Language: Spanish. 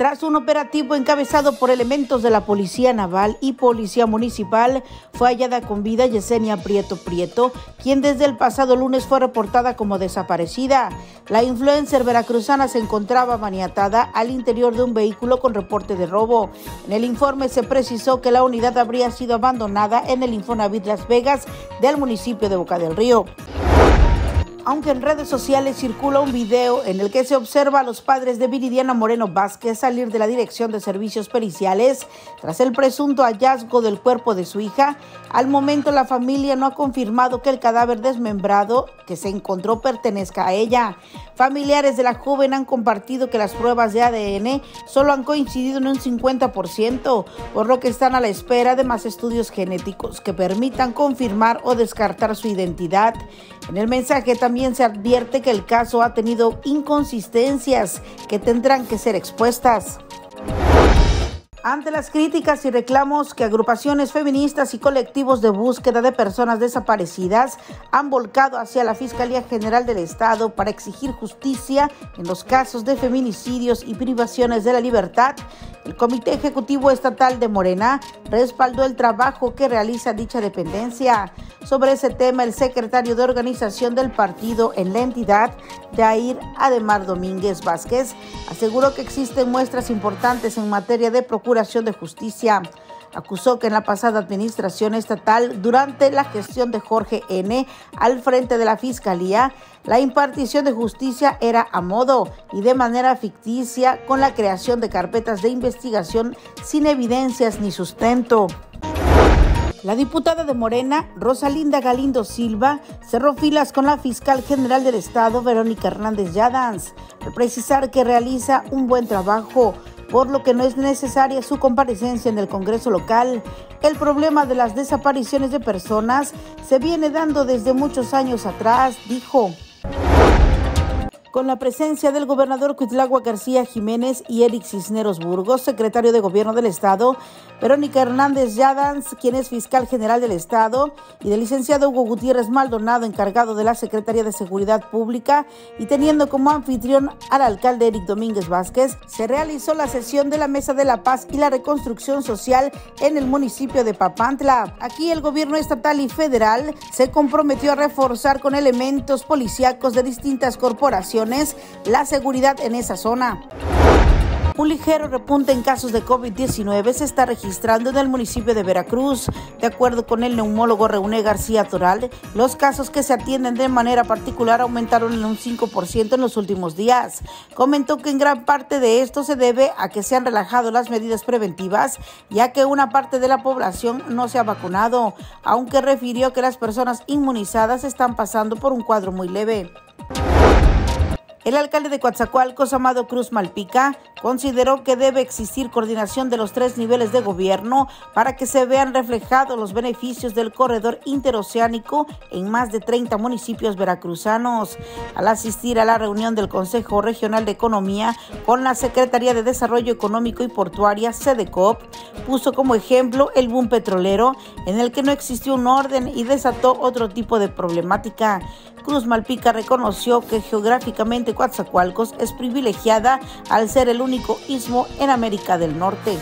Tras un operativo encabezado por elementos de la Policía Naval y Policía Municipal, fue hallada con vida Yesenia Prieto Prieto, quien desde el pasado lunes fue reportada como desaparecida. La influencer veracruzana se encontraba maniatada al interior de un vehículo con reporte de robo. En el informe se precisó que la unidad habría sido abandonada en el Infonavit Las Vegas del municipio de Boca del Río aunque en redes sociales circula un video en el que se observa a los padres de Viridiana Moreno Vázquez salir de la Dirección de Servicios Periciales tras el presunto hallazgo del cuerpo de su hija. Al momento la familia no ha confirmado que el cadáver desmembrado que se encontró pertenezca a ella. Familiares de la joven han compartido que las pruebas de ADN solo han coincidido en un 50%, por lo que están a la espera de más estudios genéticos que permitan confirmar o descartar su identidad. En el mensaje también se advierte que el caso ha tenido inconsistencias que tendrán que ser expuestas. Ante las críticas y reclamos que agrupaciones feministas y colectivos de búsqueda de personas desaparecidas han volcado hacia la Fiscalía General del Estado para exigir justicia en los casos de feminicidios y privaciones de la libertad, el Comité Ejecutivo Estatal de Morena respaldó el trabajo que realiza dicha dependencia. Sobre ese tema, el secretario de organización del partido en la entidad, Jair Ademar Domínguez Vázquez, aseguró que existen muestras importantes en materia de procuración de justicia acusó que en la pasada administración estatal, durante la gestión de Jorge N. al frente de la Fiscalía, la impartición de justicia era a modo y de manera ficticia con la creación de carpetas de investigación sin evidencias ni sustento. La diputada de Morena, Rosalinda Galindo Silva, cerró filas con la fiscal general del Estado, Verónica Hernández Yadans, al precisar que realiza un buen trabajo por lo que no es necesaria su comparecencia en el Congreso local. El problema de las desapariciones de personas se viene dando desde muchos años atrás, dijo con la presencia del gobernador Cuitlagua García Jiménez y Eric Cisneros Burgos, secretario de Gobierno del Estado, Verónica Hernández Yadans, quien es fiscal general del Estado, y del licenciado Hugo Gutiérrez Maldonado, encargado de la Secretaría de Seguridad Pública, y teniendo como anfitrión al alcalde Eric Domínguez Vázquez, se realizó la sesión de la Mesa de la Paz y la Reconstrucción Social en el municipio de Papantla. Aquí el gobierno estatal y federal se comprometió a reforzar con elementos policíacos de distintas corporaciones la seguridad en esa zona. Un ligero repunte en casos de COVID-19 se está registrando en el municipio de Veracruz. De acuerdo con el neumólogo Reune García Toral, los casos que se atienden de manera particular aumentaron en un 5% en los últimos días. Comentó que en gran parte de esto se debe a que se han relajado las medidas preventivas, ya que una parte de la población no se ha vacunado, aunque refirió que las personas inmunizadas están pasando por un cuadro muy leve. El alcalde de Coatzacoalcos, Amado Cruz Malpica, consideró que debe existir coordinación de los tres niveles de gobierno para que se vean reflejados los beneficios del corredor interoceánico en más de 30 municipios veracruzanos. Al asistir a la reunión del Consejo Regional de Economía con la Secretaría de Desarrollo Económico y Portuaria, SEDECOP, puso como ejemplo el boom petrolero, en el que no existió un orden y desató otro tipo de problemática. Cruz Malpica reconoció que geográficamente Coatzacoalcos es privilegiada al ser el único istmo en América del Norte.